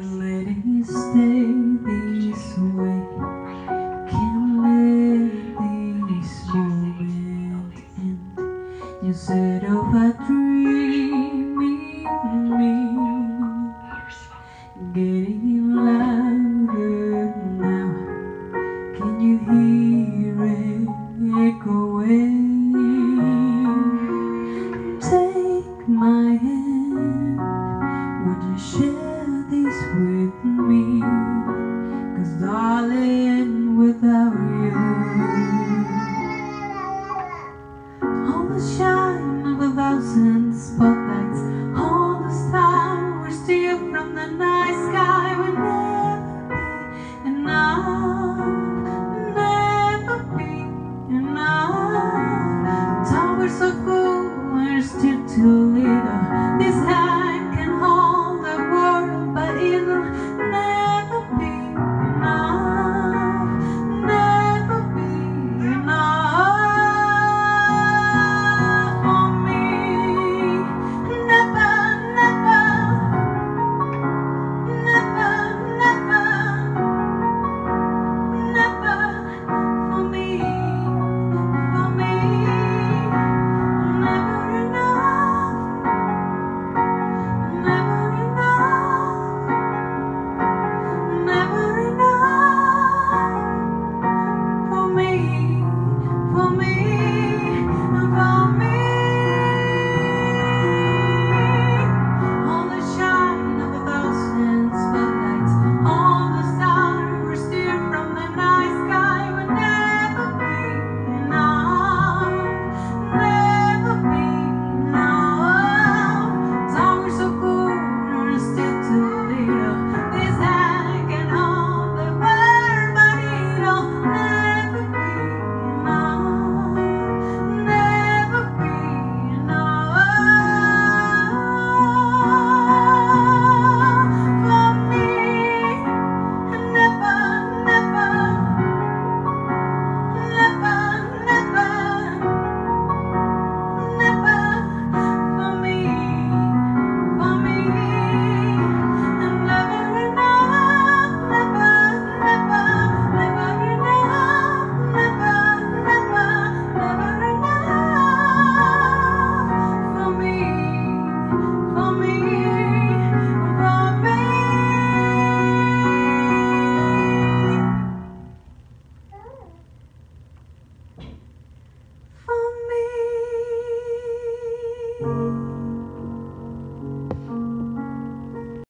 Let it stay this way. Can't let this moment end. You said of a dream. the night sky will never be enough, never be enough. Towers of gold are still too little. This hand can hold the world, but it will never. for me.